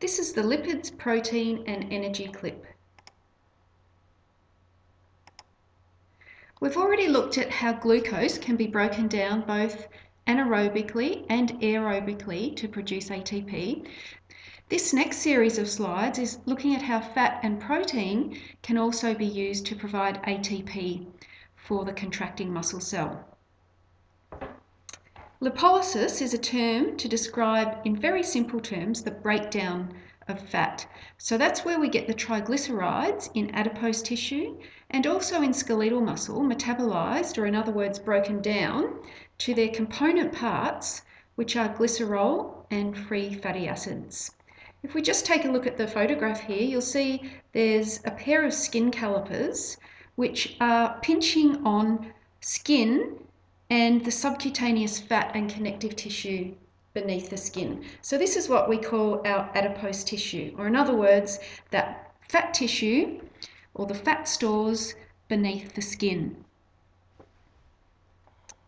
This is the lipids, protein and energy clip. We've already looked at how glucose can be broken down both anaerobically and aerobically to produce ATP. This next series of slides is looking at how fat and protein can also be used to provide ATP for the contracting muscle cell. Lipolysis is a term to describe in very simple terms the breakdown of fat. So that's where we get the triglycerides in adipose tissue and also in skeletal muscle metabolized, or in other words, broken down to their component parts, which are glycerol and free fatty acids. If we just take a look at the photograph here, you'll see there's a pair of skin calipers which are pinching on skin and the subcutaneous fat and connective tissue beneath the skin. So this is what we call our adipose tissue, or in other words, that fat tissue or the fat stores beneath the skin.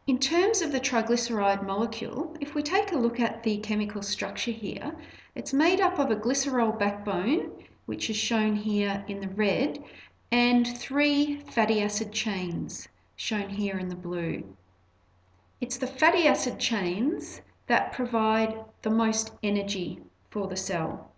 In terms of the triglyceride molecule, if we take a look at the chemical structure here, it's made up of a glycerol backbone, which is shown here in the red, and three fatty acid chains, shown here in the blue. It's the fatty acid chains that provide the most energy for the cell.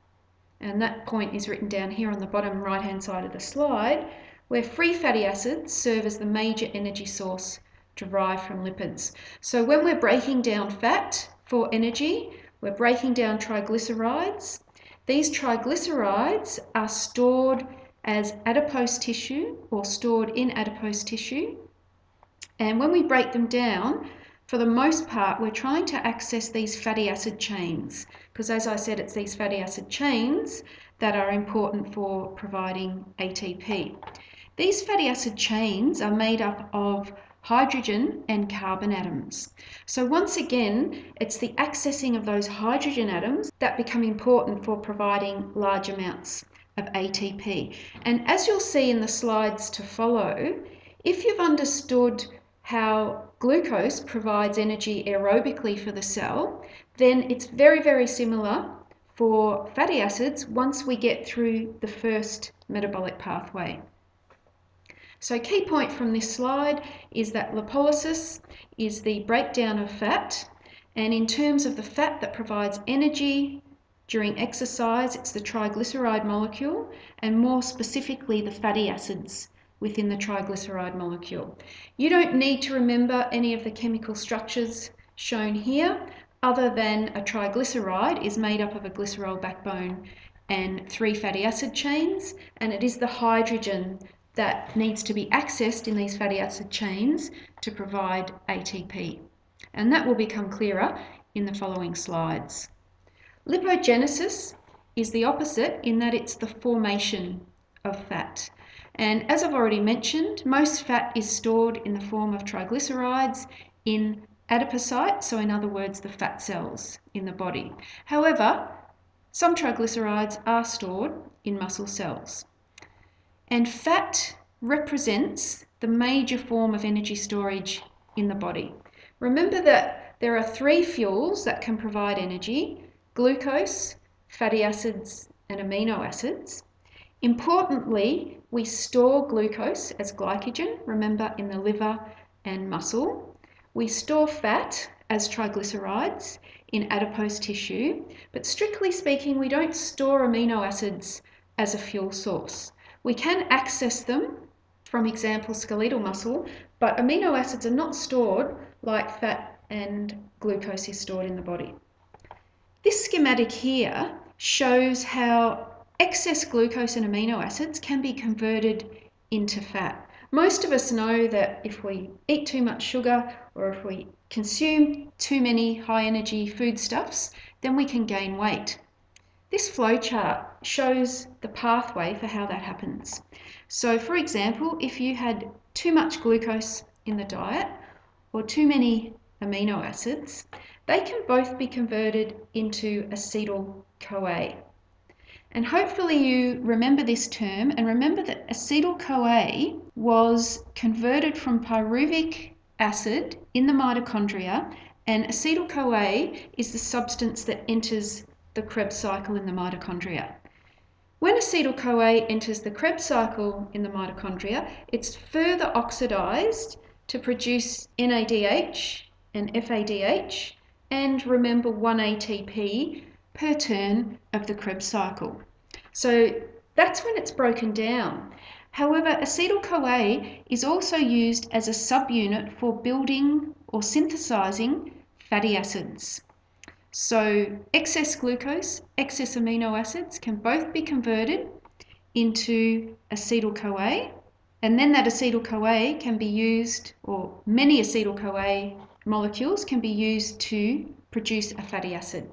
And that point is written down here on the bottom right hand side of the slide, where free fatty acids serve as the major energy source derived from lipids. So when we're breaking down fat for energy, we're breaking down triglycerides. These triglycerides are stored as adipose tissue or stored in adipose tissue. And when we break them down, for the most part, we're trying to access these fatty acid chains because, as I said, it's these fatty acid chains that are important for providing ATP. These fatty acid chains are made up of hydrogen and carbon atoms. So once again, it's the accessing of those hydrogen atoms that become important for providing large amounts of ATP. And as you'll see in the slides to follow, if you've understood how glucose provides energy aerobically for the cell, then it's very, very similar for fatty acids once we get through the first metabolic pathway. So key point from this slide is that lipolysis is the breakdown of fat and in terms of the fat that provides energy during exercise, it's the triglyceride molecule and more specifically the fatty acids within the triglyceride molecule. You don't need to remember any of the chemical structures shown here other than a triglyceride is made up of a glycerol backbone and three fatty acid chains and it is the hydrogen that needs to be accessed in these fatty acid chains to provide ATP. And that will become clearer in the following slides. Lipogenesis is the opposite in that it's the formation of fat. And as I've already mentioned, most fat is stored in the form of triglycerides in adipocytes, so in other words, the fat cells in the body. However, some triglycerides are stored in muscle cells. And fat represents the major form of energy storage in the body. Remember that there are three fuels that can provide energy glucose, fatty acids, and amino acids. Importantly, we store glucose as glycogen, remember in the liver and muscle. We store fat as triglycerides in adipose tissue, but strictly speaking, we don't store amino acids as a fuel source. We can access them from example skeletal muscle, but amino acids are not stored like fat and glucose is stored in the body. This schematic here shows how excess glucose and amino acids can be converted into fat. Most of us know that if we eat too much sugar or if we consume too many high energy foodstuffs, then we can gain weight. This flowchart shows the pathway for how that happens. So for example, if you had too much glucose in the diet or too many amino acids, they can both be converted into acetyl-CoA. And hopefully you remember this term and remember that acetyl-CoA was converted from pyruvic acid in the mitochondria and acetyl-CoA is the substance that enters the Krebs cycle in the mitochondria. When acetyl-CoA enters the Krebs cycle in the mitochondria, it's further oxidized to produce NADH and FADH, and remember 1 ATP per turn of the Krebs cycle. So that's when it's broken down. However, acetyl-CoA is also used as a subunit for building or synthesizing fatty acids. So excess glucose, excess amino acids can both be converted into acetyl-CoA and then that acetyl-CoA can be used, or many acetyl-CoA molecules can be used to produce a fatty acid.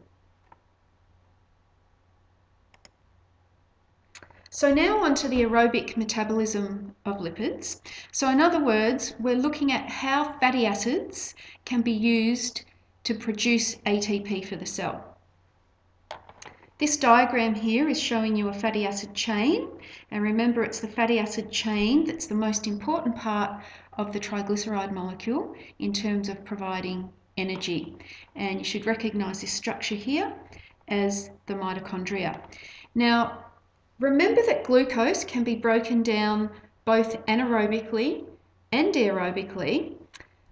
So now on to the aerobic metabolism of lipids. So in other words, we're looking at how fatty acids can be used to produce ATP for the cell. This diagram here is showing you a fatty acid chain and remember it's the fatty acid chain that's the most important part of the triglyceride molecule in terms of providing energy and you should recognize this structure here as the mitochondria. Now Remember that glucose can be broken down both anaerobically and aerobically.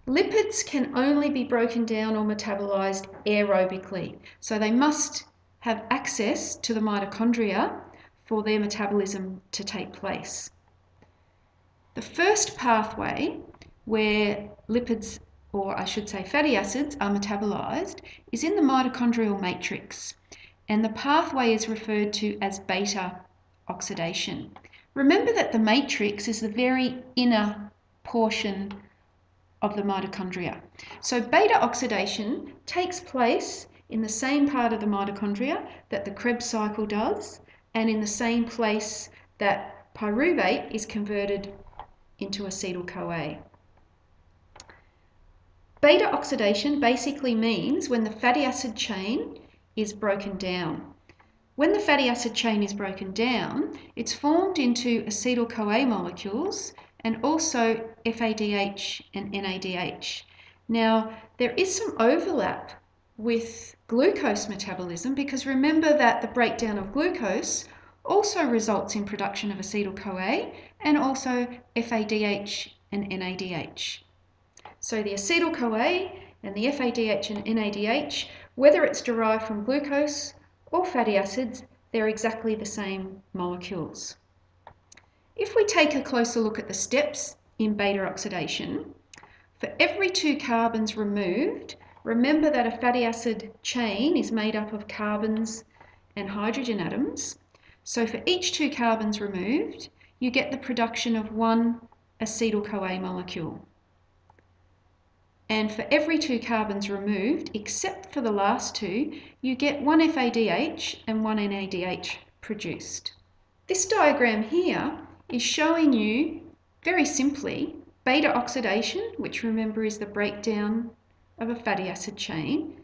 Lipids can only be broken down or metabolized aerobically, so they must have access to the mitochondria for their metabolism to take place. The first pathway where lipids, or I should say fatty acids, are metabolized is in the mitochondrial matrix, and the pathway is referred to as beta oxidation. Remember that the matrix is the very inner portion of the mitochondria. So beta oxidation takes place in the same part of the mitochondria that the Krebs cycle does and in the same place that pyruvate is converted into acetyl-CoA. Beta oxidation basically means when the fatty acid chain is broken down. When the fatty acid chain is broken down, it's formed into acetyl-CoA molecules and also FADH and NADH. Now, there is some overlap with glucose metabolism because remember that the breakdown of glucose also results in production of acetyl-CoA and also FADH and NADH. So the acetyl-CoA and the FADH and NADH, whether it's derived from glucose or fatty acids, they're exactly the same molecules. If we take a closer look at the steps in beta oxidation, for every two carbons removed, remember that a fatty acid chain is made up of carbons and hydrogen atoms. So for each two carbons removed, you get the production of one acetyl-CoA molecule. And for every two carbons removed, except for the last two, you get one FADH and one NADH produced. This diagram here is showing you, very simply, beta oxidation, which remember is the breakdown of a fatty acid chain,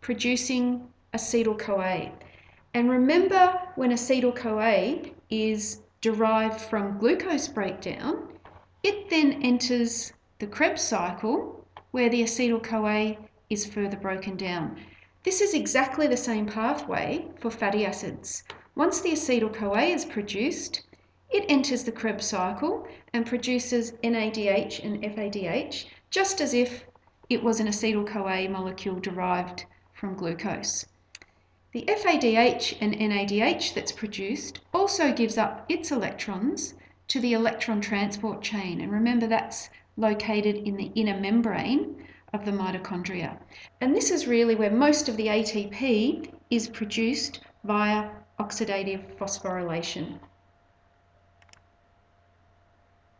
producing acetyl-CoA. And remember when acetyl-CoA is derived from glucose breakdown, it then enters the Krebs cycle where the acetyl-CoA is further broken down. This is exactly the same pathway for fatty acids. Once the acetyl-CoA is produced, it enters the Krebs cycle and produces NADH and FADH, just as if it was an acetyl-CoA molecule derived from glucose. The FADH and NADH that's produced also gives up its electrons to the electron transport chain. And remember, that's located in the inner membrane of the mitochondria. And this is really where most of the ATP is produced via oxidative phosphorylation.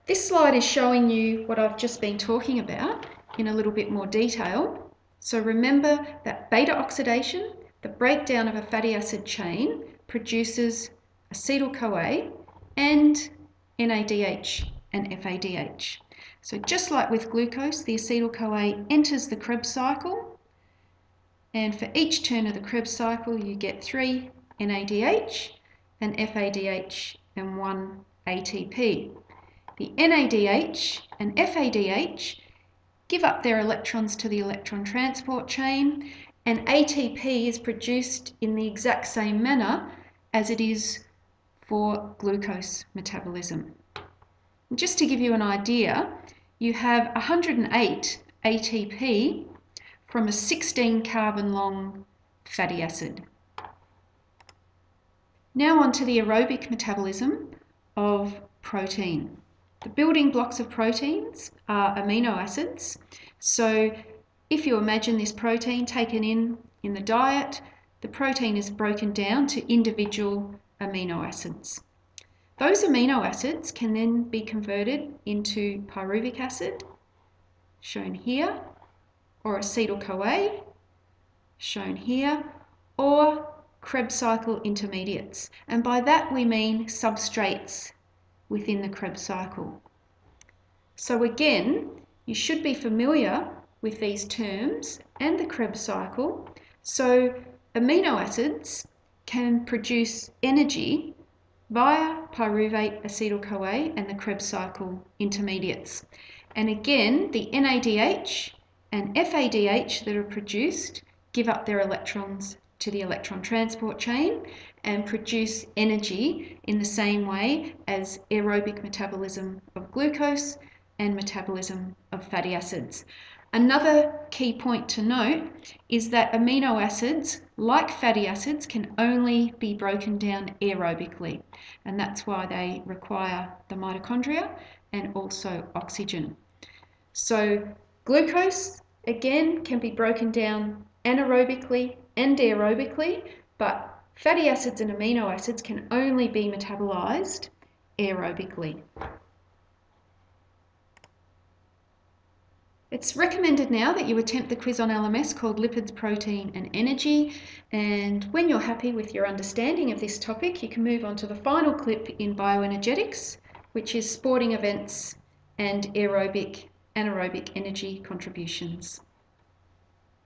This slide is showing you what I've just been talking about in a little bit more detail. So remember that beta oxidation, the breakdown of a fatty acid chain, produces acetyl-CoA and NADH and FADH. So just like with glucose, the acetyl-CoA enters the Krebs cycle, and for each turn of the Krebs cycle, you get three NADH, an FADH, and one ATP. The NADH and FADH give up their electrons to the electron transport chain, and ATP is produced in the exact same manner as it is for glucose metabolism. Just to give you an idea, you have 108 ATP from a 16 carbon long fatty acid. Now on to the aerobic metabolism of protein. The building blocks of proteins are amino acids. So if you imagine this protein taken in in the diet, the protein is broken down to individual amino acids. Those amino acids can then be converted into pyruvic acid, shown here, or acetyl-CoA, shown here, or Krebs cycle intermediates. And by that we mean substrates within the Krebs cycle. So again, you should be familiar with these terms and the Krebs cycle. So amino acids can produce energy via pyruvate acetyl-CoA and the Krebs cycle intermediates. And again, the NADH and FADH that are produced give up their electrons to the electron transport chain and produce energy in the same way as aerobic metabolism of glucose and metabolism of fatty acids. Another key point to note is that amino acids, like fatty acids, can only be broken down aerobically, and that's why they require the mitochondria and also oxygen. So, glucose again can be broken down anaerobically and aerobically, but fatty acids and amino acids can only be metabolized aerobically. It's recommended now that you attempt the quiz on LMS called Lipids, Protein and Energy. And when you're happy with your understanding of this topic, you can move on to the final clip in bioenergetics, which is sporting events and aerobic anaerobic energy contributions.